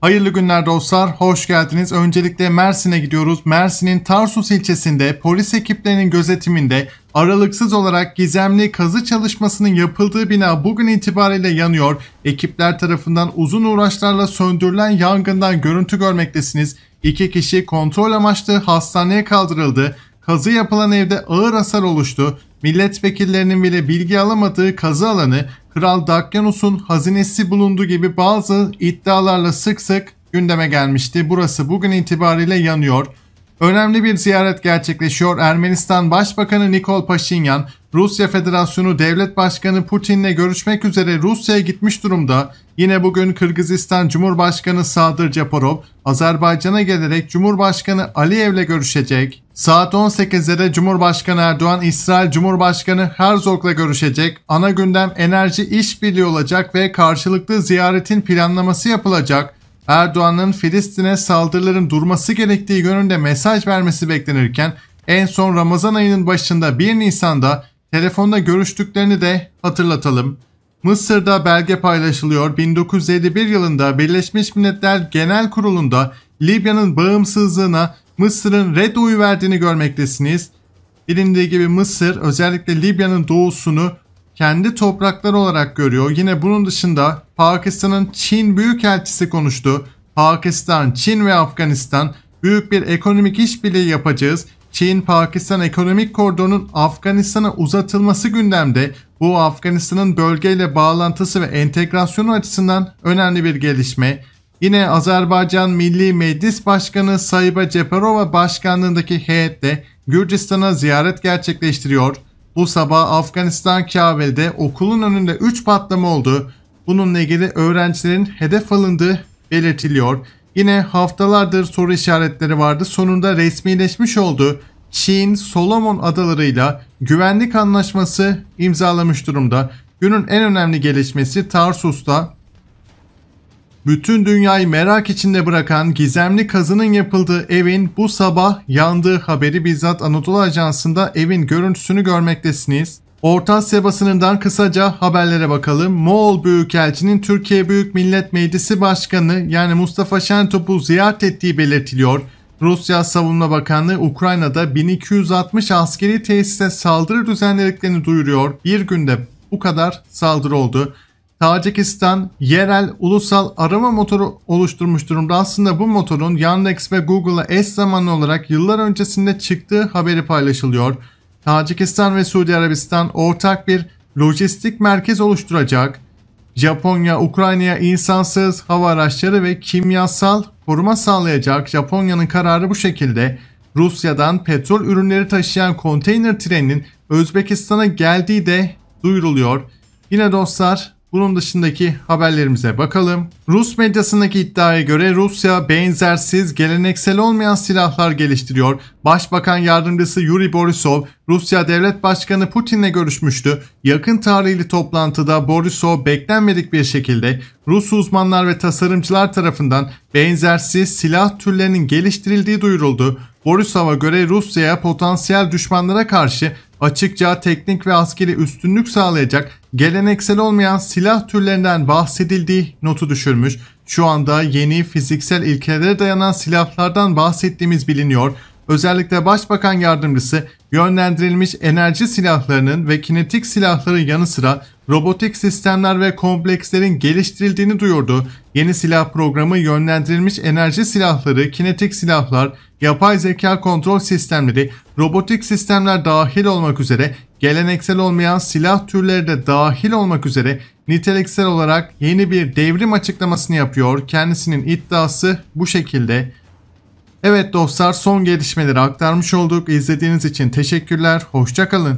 Hayırlı günler dostlar, hoş geldiniz. Öncelikle Mersin'e gidiyoruz. Mersin'in Tarsus ilçesinde polis ekiplerinin gözetiminde aralıksız olarak gizemli kazı çalışmasının yapıldığı bina bugün itibariyle yanıyor. Ekipler tarafından uzun uğraşlarla söndürülen yangından görüntü görmektesiniz. İki kişi kontrol amaçlı hastaneye kaldırıldı. Kazı yapılan evde ağır hasar oluştu. Milletvekillerinin bile bilgi alamadığı kazı alanı Kral Dakyanus'un hazinesi bulunduğu gibi bazı iddialarla sık sık gündeme gelmişti. Burası bugün itibariyle yanıyor. Önemli bir ziyaret gerçekleşiyor. Ermenistan Başbakanı Nikol Paşinyan, Rusya Federasyonu Devlet Başkanı Putin'le görüşmek üzere Rusya'ya gitmiş durumda. Yine bugün Kırgızistan Cumhurbaşkanı Sadır Japarov, Azerbaycan'a gelerek Cumhurbaşkanı Aliyev'le görüşecek. Saat 18'de Cumhurbaşkanı Erdoğan, İsrail Cumhurbaşkanı Herzog'la görüşecek. Ana gündem enerji işbirliği olacak ve karşılıklı ziyaretin planlaması yapılacak. Erdoğan'ın Filistin'e saldırıların durması gerektiği yönünde mesaj vermesi beklenirken en son Ramazan ayının başında 1 Nisan'da telefonda görüştüklerini de hatırlatalım. Mısır'da belge paylaşılıyor. 1951 yılında Birleşmiş Milletler Genel Kurulu'nda Libya'nın bağımsızlığına Mısır'ın red oyu verdiğini görmektesiniz. Bilindiği gibi Mısır özellikle Libya'nın doğusunu kendi toprakları olarak görüyor. Yine bunun dışında Pakistan'ın Çin Büyükelçisi konuştu. Pakistan, Çin ve Afganistan büyük bir ekonomik işbirliği yapacağız. Çin-Pakistan ekonomik koridorunun Afganistan'a uzatılması gündemde. Bu Afganistan'ın bölgeyle bağlantısı ve entegrasyonu açısından önemli bir gelişme. Yine Azerbaycan Milli Meclis Başkanı Sayıba Ceparova başkanlığındaki heyetle Gürcistan'a ziyaret gerçekleştiriyor. Bu sabah Afganistan Kabil'de okulun önünde 3 patlama oldu. Bununla ilgili öğrencilerin hedef alındığı belirtiliyor. Yine haftalardır soru işaretleri vardı. Sonunda resmileşmiş oldu. Çin, Solomon adalarıyla güvenlik anlaşması imzalamış durumda. Günün en önemli gelişmesi Tarsus'ta bütün dünyayı merak içinde bırakan gizemli kazının yapıldığı evin bu sabah yandığı haberi bizzat Anadolu Ajansı'nda evin görüntüsünü görmektesiniz. Orta Asya basınından kısaca haberlere bakalım. Moğol Büyükelçinin Türkiye Büyük Millet Meclisi Başkanı yani Mustafa Şentop'u ziyaret ettiği belirtiliyor. Rusya Savunma Bakanlığı Ukrayna'da 1260 askeri tesise saldırı düzenlediklerini duyuruyor. Bir günde bu kadar saldırı oldu. Tacikistan yerel ulusal arama motoru oluşturmuş durumda. Aslında bu motorun Yandex ve Google'a eş zamanlı olarak yıllar öncesinde çıktığı haberi paylaşılıyor. Tacikistan ve Suudi Arabistan ortak bir lojistik merkez oluşturacak. Japonya, Ukrayna'ya insansız hava araçları ve kimyasal koruma sağlayacak. Japonya'nın kararı bu şekilde. Rusya'dan petrol ürünleri taşıyan konteyner treninin Özbekistan'a geldiği de duyuruluyor. Yine dostlar bunun dışındaki haberlerimize bakalım. Rus medyasındaki iddiaya göre Rusya benzersiz geleneksel olmayan silahlar geliştiriyor. Başbakan yardımcısı Yuri Borisov Rusya Devlet Başkanı Putin'le görüşmüştü. Yakın tarihli toplantıda Borisov beklenmedik bir şekilde Rus uzmanlar ve tasarımcılar tarafından benzersiz silah türlerinin geliştirildiği duyuruldu. Borisov'a göre Rusya'ya potansiyel düşmanlara karşı açıkça teknik ve askeri üstünlük sağlayacak geleneksel olmayan silah türlerinden bahsedildiği notu düşürmüş. Şu anda yeni fiziksel ilkelere dayanan silahlardan bahsettiğimiz biliniyor. Özellikle Başbakan Yardımcısı yönlendirilmiş enerji silahlarının ve kinetik silahların yanı sıra robotik sistemler ve komplekslerin geliştirildiğini duyurdu. Yeni silah programı yönlendirilmiş enerji silahları, kinetik silahlar, yapay zeka kontrol sistemleri, robotik sistemler dahil olmak üzere geleneksel olmayan silah türleri de dahil olmak üzere niteliksel olarak yeni bir devrim açıklamasını yapıyor. Kendisinin iddiası bu şekilde. Evet dostlar son gelişmeleri aktarmış olduk. İzlediğiniz için teşekkürler. Hoşçakalın.